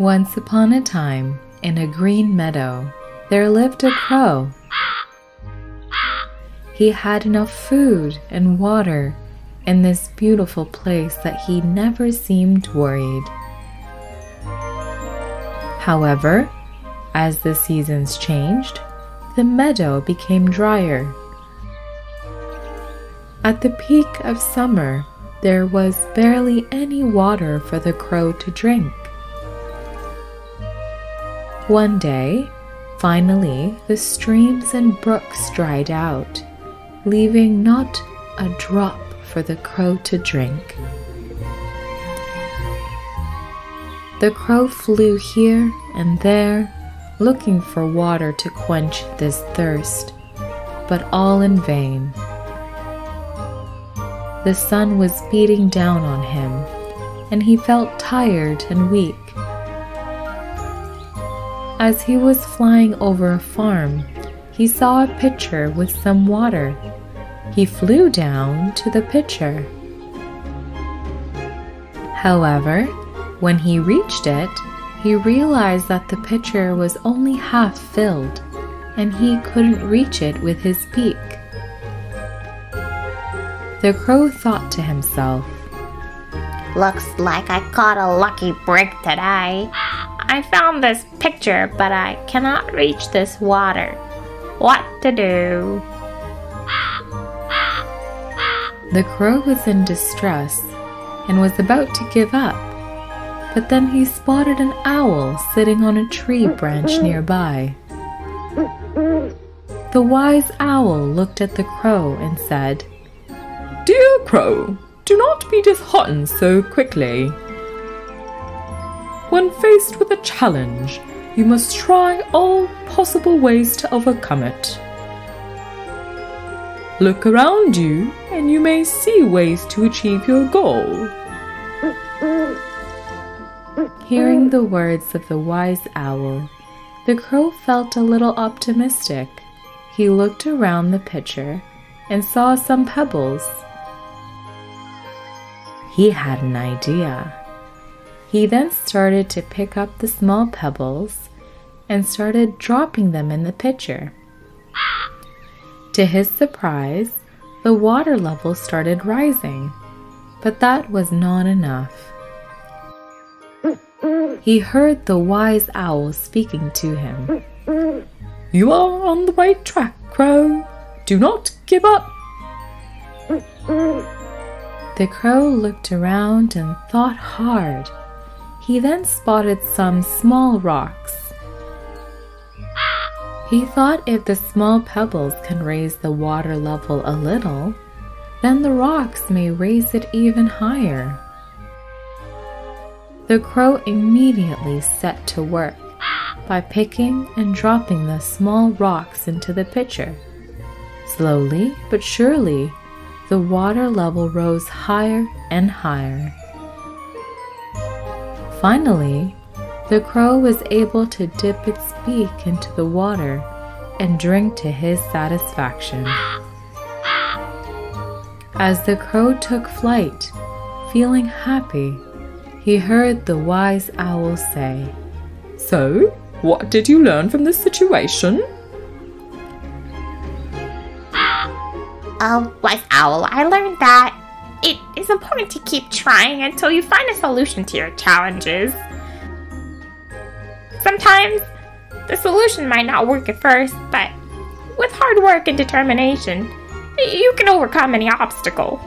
Once upon a time, in a green meadow, there lived a crow. He had enough food and water in this beautiful place that he never seemed worried. However, as the seasons changed, the meadow became drier. At the peak of summer, there was barely any water for the crow to drink. One day, finally, the streams and brooks dried out, leaving not a drop for the crow to drink. The crow flew here and there, looking for water to quench this thirst, but all in vain. The sun was beating down on him, and he felt tired and weak. As he was flying over a farm, he saw a pitcher with some water. He flew down to the pitcher. However, when he reached it, he realized that the pitcher was only half filled and he couldn't reach it with his beak. The crow thought to himself, Looks like I caught a lucky break today. I found this pitcher, but I cannot reach this water. What to do? The crow was in distress and was about to give up, but then he spotted an owl sitting on a tree branch nearby. The wise owl looked at the crow and said, Dear crow, do not be disheartened so quickly. When faced with a challenge, you must try all possible ways to overcome it. Look around you and you may see ways to achieve your goal. Hearing the words of the wise owl, the crow felt a little optimistic. He looked around the pitcher and saw some pebbles. He had an idea. He then started to pick up the small pebbles and started dropping them in the pitcher. To his surprise, the water level started rising, but that was not enough. He heard the wise owl speaking to him. You are on the right track, Crow. Do not give up. The crow looked around and thought hard. He then spotted some small rocks. He thought if the small pebbles can raise the water level a little, then the rocks may raise it even higher. The crow immediately set to work by picking and dropping the small rocks into the pitcher. Slowly but surely, the water level rose higher and higher. Finally, the crow was able to dip its beak into the water and drink to his satisfaction. As the crow took flight, feeling happy, he heard the wise owl say, So, what did you learn from this situation? Oh, wise owl, I learned that it is important to keep trying until you find a solution to your challenges. Sometimes the solution might not work at first, but with hard work and determination, you can overcome any obstacle.